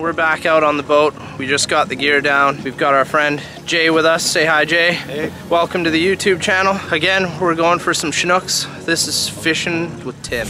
we're back out on the boat. We just got the gear down. We've got our friend Jay with us. Say hi, Jay. Hey. Welcome to the YouTube channel. Again, we're going for some Chinooks. This is Fishing with Tim.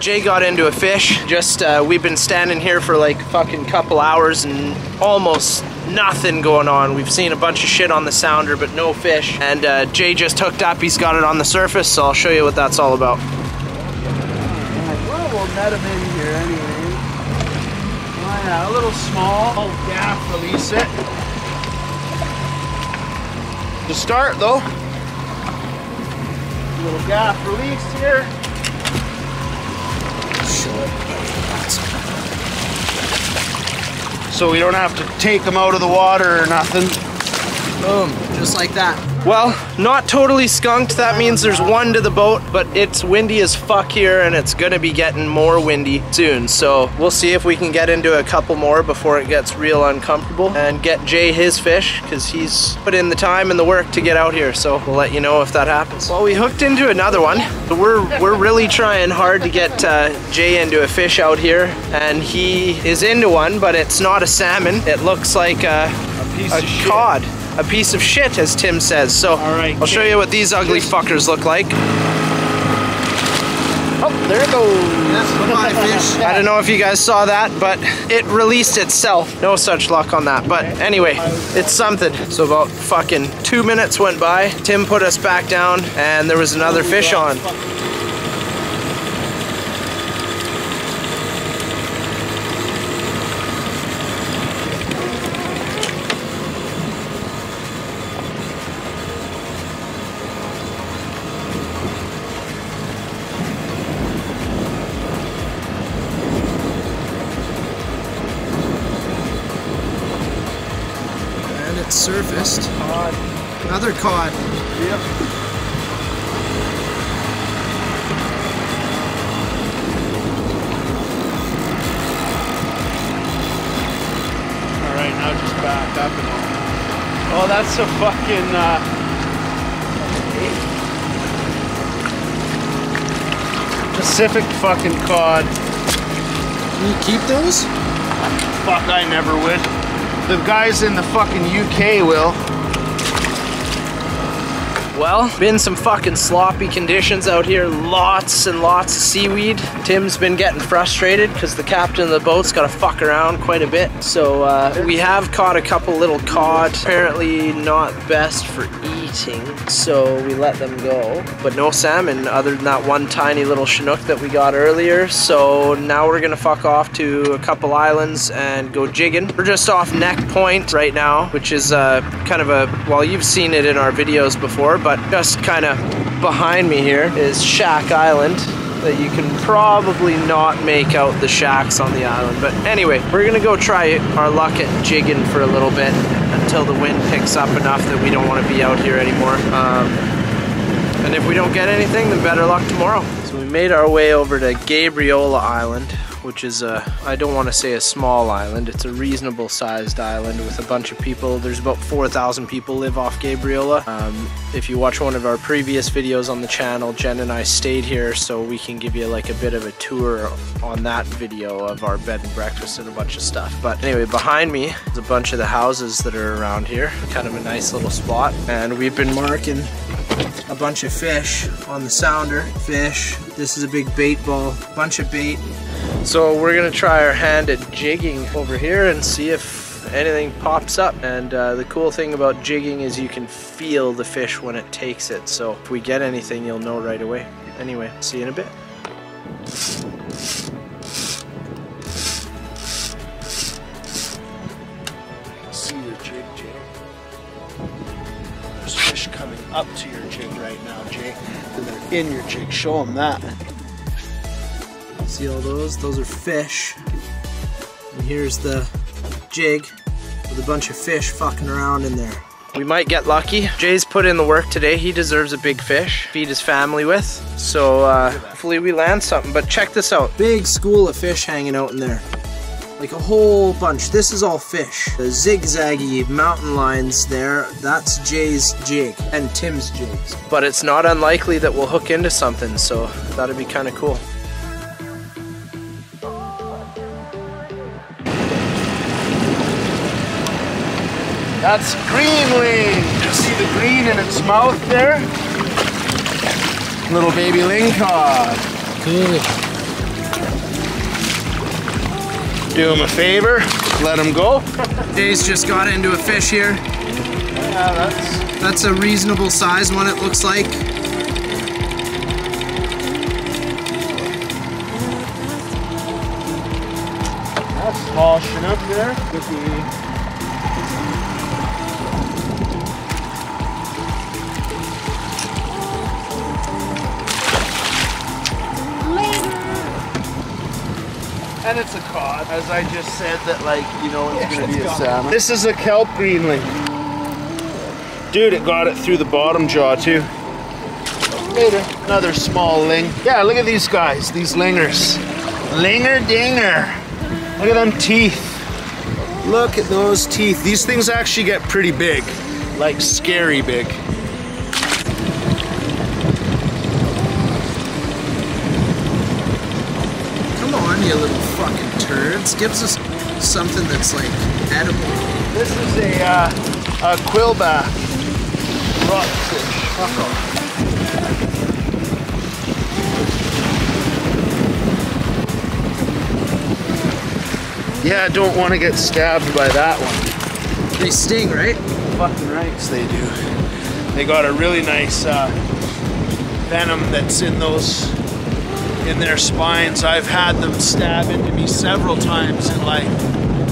Jay got into a fish. Just uh, we've been standing here for like fucking couple hours and almost nothing going on. We've seen a bunch of shit on the sounder, but no fish. And uh, Jay just hooked up. He's got it on the surface, so I'll show you what that's all about. Well, we'll net him in here anyway. Oh, yeah, a little small. Gaff, release it. To start though, a little gaff release here. So we don't have to take them out of the water or nothing. Boom, just like that. Well, not totally skunked. That means there's one to the boat, but it's windy as fuck here and it's gonna be getting more windy soon. So we'll see if we can get into a couple more before it gets real uncomfortable and get Jay his fish because he's put in the time and the work to get out here. So we'll let you know if that happens. Well, we hooked into another one. We're, we're really trying hard to get uh, Jay into a fish out here and he is into one, but it's not a salmon. It looks like a, A piece a of shit. Cod. A piece of shit, as Tim says. So All right, I'll show you what these ugly fuckers look like. Oh, there it goes. my fish. I don't know if you guys saw that, but it released itself. No such luck on that. But anyway, it's something. So about fucking two minutes went by. Tim put us back down, and there was another fish on. It surfaced. Cod. Another cod. Yep. All right, now just back up and. Oh, that's a fucking. Uh, Pacific fucking cod. Can you keep those? Fuck, I never would. The guys in the fucking UK will. Well, been some fucking sloppy conditions out here. Lots and lots of seaweed. Tim's been getting frustrated because the captain of the boat's got to fuck around quite a bit. So uh, we have caught a couple little cod. Apparently not best for eating, so we let them go. But no salmon other than that one tiny little chinook that we got earlier. So now we're gonna fuck off to a couple islands and go jigging. We're just off Neck Point right now, which is uh, kind of a well, you've seen it in our videos before, but just kind of behind me here is Shack Island that you can probably not make out the shacks on the island. But anyway, we're gonna go try our luck at jigging for a little bit until the wind picks up enough that we don't want to be out here anymore. Um, and if we don't get anything, then better luck tomorrow. So we made our way over to Gabriola Island, which is a, I don't want to say a small island, it's a reasonable sized island with a bunch of people. There's about 4,000 people live off Gabriola. Um, if you watch one of our previous videos on the channel, Jen and I stayed here so we can give you like a bit of a tour on that video of our bed and breakfast and a bunch of stuff. But anyway, behind me is a bunch of the houses that are around here. Kind of a nice little spot. And we've been marking a bunch of fish on the sounder. Fish. This is a big bait ball. Bunch of bait. So we're gonna try our hand at jigging over here and see if anything pops up. And uh, the cool thing about jigging is you can feel the fish when it takes it. So if we get anything, you'll know right away. Anyway, see you in a bit. See your jig, Jay. There's fish coming up to your jig right now, Jay. And they're in your jig. Show them that. See all those? Those are fish. And here's the jig with a bunch of fish fucking around in there. We might get lucky. Jay's put in the work today. He deserves a big fish, feed his family with. So uh, hopefully we land something. But check this out. Big school of fish hanging out in there. Like a whole bunch. This is all fish. The zigzaggy mountain lines there, that's Jay's jig and Tim's jigs. But it's not unlikely that we'll hook into something, so that'd be kind of cool. That's greenling. You see the green in its mouth there? Little baby lingcod. Cool. Do him a favor, let him go. Jay's just got into a fish here. Yeah, that's That's a reasonable size one, it looks like. that's small chinook there with the And it's a cod, as I just said that like, you know, it's gonna be a salmon. This is a kelp greenling. Dude, it got it through the bottom jaw too. Later. Another small ling. Yeah, look at these guys, these lingers. Linger dinger. Look at them teeth. Look at those teeth. These things actually get pretty big. Like scary big. You little fucking turds. Gives us something that's like edible. This is a, uh, a quillback rockfish. Fuck off. Yeah, I don't want to get stabbed by that one. They sting, right? Fucking rights they do. They got a really nice uh, venom that's in those in their spines. I've had them stab into me several times in life,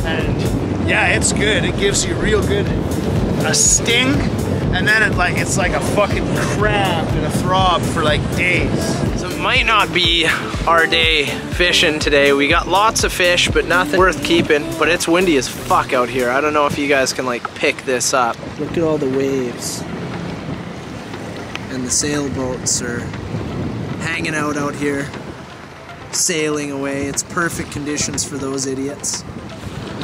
and yeah, it's good. It gives you real good a sting, and then it like it's like a fucking cramp and a throb for like days. So it might not be our day fishing today. We got lots of fish, but nothing worth keeping. But it's windy as fuck out here. I don't know if you guys can like pick this up. Look at all the waves. And the sailboats are hanging out out here, sailing away. It's perfect conditions for those idiots.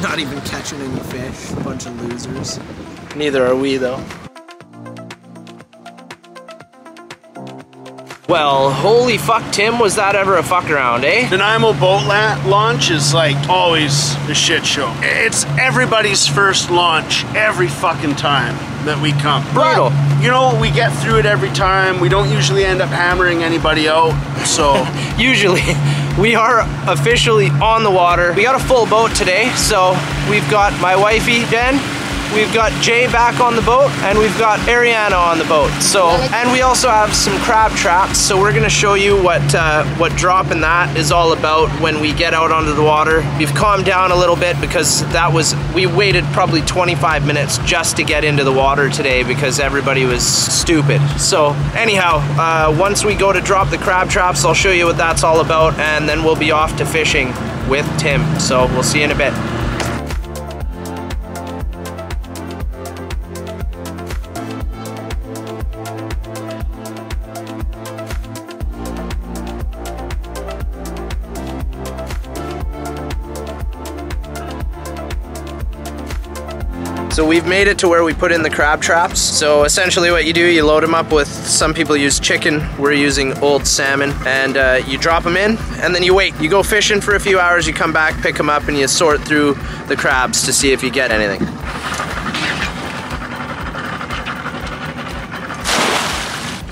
Not even catching any fish. Bunch of losers. Neither are we though. Well, holy fuck, Tim, was that ever a fuck around, eh? The Nanaimo boat la- launch is like always a shit show. It's everybody's first launch every fucking time that we come. Brutal. But, you know, we get through it every time. We don't usually end up hammering anybody out. So, Usually, we are officially on the water. We got a full boat today, so we've got my wifey, Jen, we've got Jay back on the boat, and we've got Ariana on the boat. So, and we also have some crab traps, so we're gonna show you what, uh, what dropping that is all about when we get out onto the water. We've calmed down a little bit because that was, we waited probably 25 minutes just to get into the water today because everybody was stupid. So anyhow, uh, once we go to drop the crab traps, I'll show you what that's all about and then we'll be off to fishing with Tim. So we'll see you in a bit. So we've made it to where we put in the crab traps. So essentially what you do, you load them up with, some people use chicken, we're using old salmon, and uh, you drop them in, and then you wait. You go fishing for a few hours, you come back, pick them up, and you sort through the crabs to see if you get anything.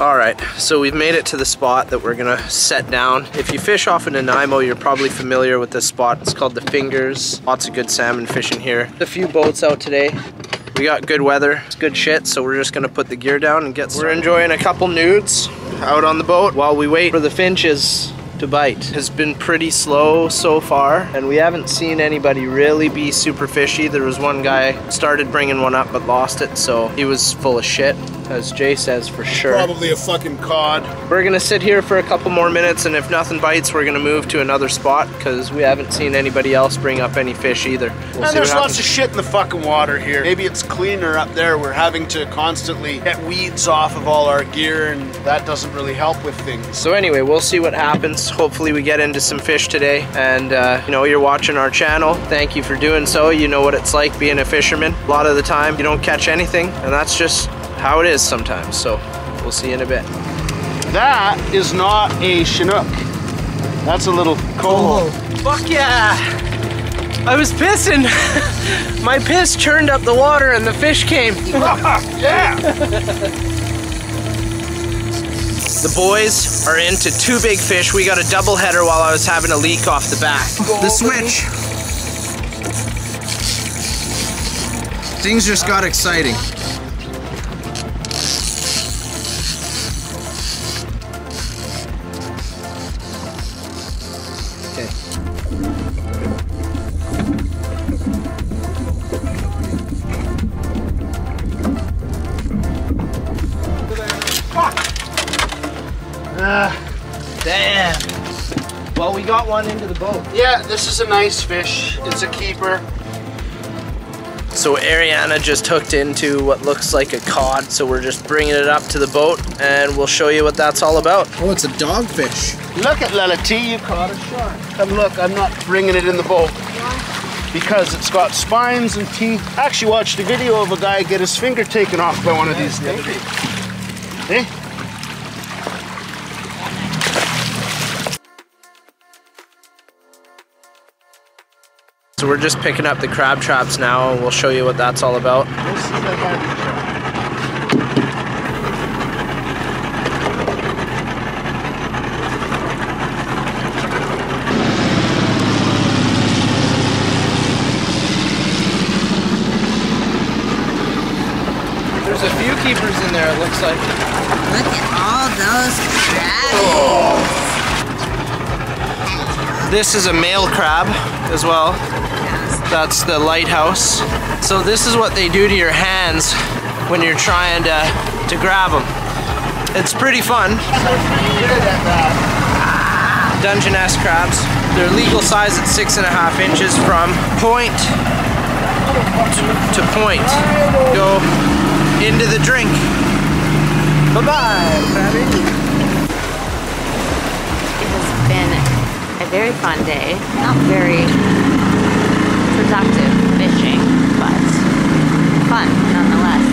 All right, so we've made it to the spot that we're gonna set down. If you fish off in Nanaimo, you're probably familiar with this spot. It's called the Fingers. Lots of good salmon fishing here. A few boats out today. We got good weather, it's good shit, so we're just gonna put the gear down and get started. We're enjoying a couple nudes out on the boat while we wait for the finches to bite. Has been pretty slow so far, and we haven't seen anybody really be super fishy. There was one guy started bringing one up but lost it, so he was full of shit. As Jay says for sure. Probably a fucking cod. We're gonna sit here for a couple more minutes, and if nothing bites, we're gonna move to another spot because we haven't seen anybody else bring up any fish either. We'll and there's lots of shit in the fucking water here. Maybe it's cleaner up there. We're having to constantly get weeds off of all our gear, and that doesn't really help with things. So anyway, we'll see what happens. Hopefully we get into some fish today. And uh, you know, you're watching our channel. Thank you for doing so. You know what it's like being a fisherman. A lot of the time you don't catch anything, and that's just how it is sometimes. So we'll see you in a bit. That is not a Chinook. That's a little coho. Oh. Fuck yeah! I was pissing. My piss churned up the water and the fish came. yeah! The boys are into two big fish. We got a double header while I was having a leak off the back. The switch. Things just got exciting. One into the boat. Yeah, this is a nice fish. It's a keeper. So Ariana just hooked into what looks like a cod, so we're just bringing it up to the boat and we'll show you what that's all about. Oh, it's a dogfish. Look at Lila T, you caught a shark. Come look, I'm not bringing it in the boat. Because it's got spines and teeth. I actually watched a video of a guy get his finger taken off by one of these things. Eh? So we're just picking up the crab traps now and we'll show you what that's all about. This is the heavy shark. There's a few keepers in there, it looks like. Look at all those crabs. This is a male crab as well. That's the lighthouse. So this is what they do to your hands when you're trying to, to grab them. It's pretty fun. Dungeness crabs. They're legal size at six and a half inches from point to point. Go into the drink. Bye-bye, crabby. It has been a very fun day. Not very productive fishing, but fun nonetheless.